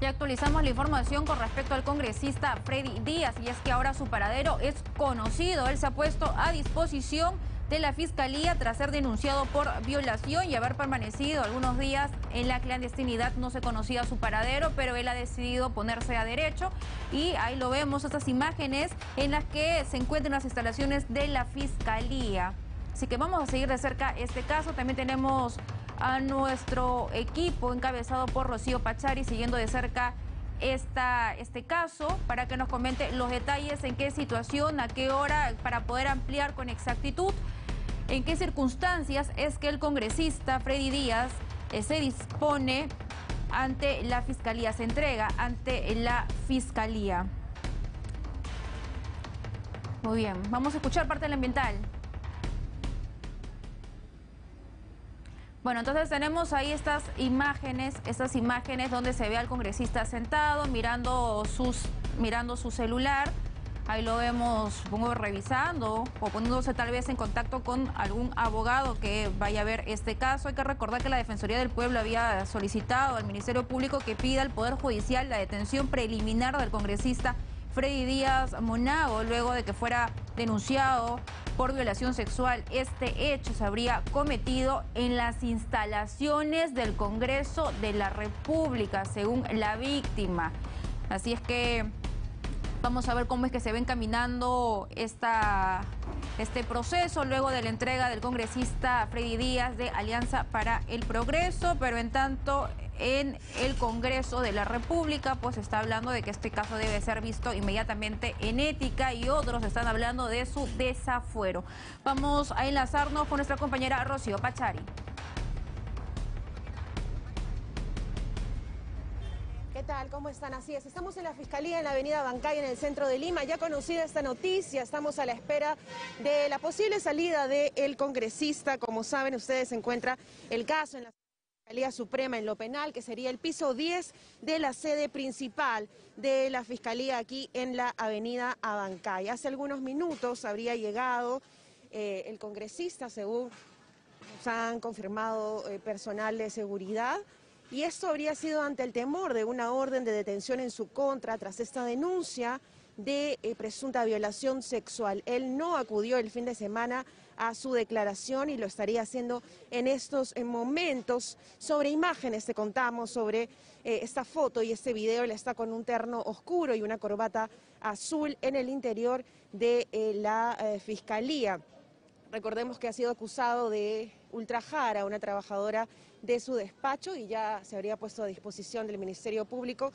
Y actualizamos la información con respecto al congresista Freddy Díaz y es que ahora su paradero es conocido. Él se ha puesto a disposición de la Fiscalía tras ser denunciado por violación y haber permanecido algunos días en la clandestinidad. No se conocía su paradero, pero él ha decidido ponerse a derecho y ahí lo vemos, estas imágenes en las que se encuentran las instalaciones de la Fiscalía. Así que vamos a seguir de cerca este caso. También tenemos a nuestro equipo encabezado por Rocío Pachari siguiendo de cerca esta, este caso para que nos comente los detalles, en qué situación, a qué hora, para poder ampliar con exactitud en qué circunstancias es que el congresista Freddy Díaz eh, se dispone ante la Fiscalía, se entrega ante la Fiscalía. Muy bien, vamos a escuchar parte del ambiental. Bueno, entonces tenemos ahí estas imágenes, estas imágenes donde se ve al congresista sentado mirando sus mirando su celular. Ahí lo vemos, supongo, revisando o poniéndose tal vez en contacto con algún abogado que vaya a ver este caso. Hay que recordar que la Defensoría del Pueblo había solicitado al Ministerio Público que pida al Poder Judicial la detención preliminar del congresista Freddy Díaz Monago, luego de que fuera denunciado por violación sexual. Este hecho se habría cometido en las instalaciones del Congreso de la República, según la víctima. Así es que vamos a ver cómo es que se ven caminando esta, este proceso luego de la entrega del congresista Freddy Díaz de Alianza para el Progreso, pero en tanto en el Congreso de la República, pues está hablando de que este caso debe ser visto inmediatamente en ética y otros están hablando de su desafuero. Vamos a enlazarnos con nuestra compañera Rocío Pachari. Tal? ¿Cómo están? Así es, estamos en la Fiscalía en la avenida Bancay, en el centro de Lima. Ya conocida esta noticia, estamos a la espera de la posible salida del congresista. Como saben, ustedes se encuentra el caso en la... Fiscalía Suprema en lo penal, que sería el piso 10 de la sede principal de la Fiscalía aquí en la avenida Abancay. Hace algunos minutos habría llegado eh, el congresista, según nos han confirmado eh, personal de seguridad, y esto habría sido ante el temor de una orden de detención en su contra tras esta denuncia de eh, presunta violación sexual. Él no acudió el fin de semana a su declaración y lo estaría haciendo en estos momentos. Sobre imágenes te contamos sobre eh, esta foto y este video. Él está con un terno oscuro y una corbata azul en el interior de eh, la Fiscalía. Recordemos que ha sido acusado de ultrajar a una trabajadora de su despacho y ya se habría puesto a disposición del Ministerio Público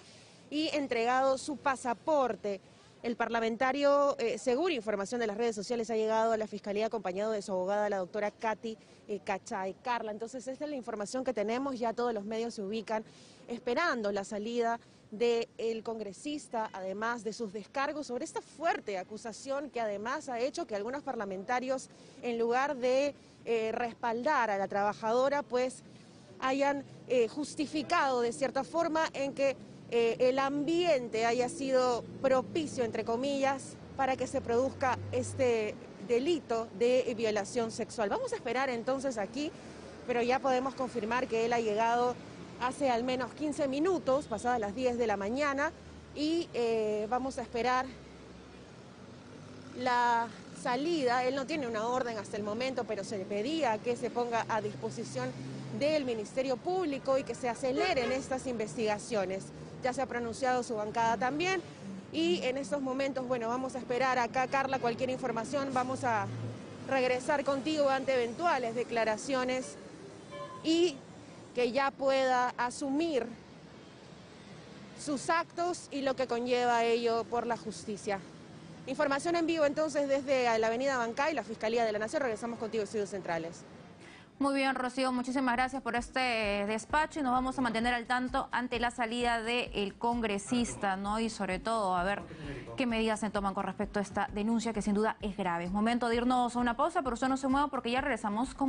y entregado su pasaporte. El parlamentario, eh, según información de las redes sociales, ha llegado a la Fiscalía acompañado de su abogada, la doctora Katy eh, Cachay Carla. Entonces, esta es la información que tenemos, ya todos los medios se ubican esperando la salida del congresista, además de sus descargos sobre esta fuerte acusación que además ha hecho que algunos parlamentarios, en lugar de eh, respaldar a la trabajadora, pues hayan justificado de cierta forma en que eh, el ambiente haya sido propicio, entre comillas, para que se produzca este delito de violación sexual. Vamos a esperar entonces aquí, pero ya podemos confirmar que él ha llegado hace al menos 15 minutos, pasadas las 10 de la mañana, y eh, vamos a esperar la salida. Él no tiene una orden hasta el momento, pero se le pedía que se ponga a disposición del Ministerio Público y que se aceleren estas investigaciones ya se ha pronunciado su bancada también. Y en estos momentos, bueno, vamos a esperar acá, Carla, cualquier información, vamos a regresar contigo ante eventuales declaraciones y que ya pueda asumir sus actos y lo que conlleva ello por la justicia. Información en vivo entonces desde la avenida Bancay, la Fiscalía de la Nación. Regresamos contigo, Estudios Centrales. Muy bien, Rocío, muchísimas gracias por este despacho y nos vamos a mantener al tanto ante la salida del congresista, ¿no? Y sobre todo, a ver qué medidas se toman con respecto a esta denuncia que sin duda es grave. Es momento de irnos a una pausa, pero usted no se mueva porque ya regresamos con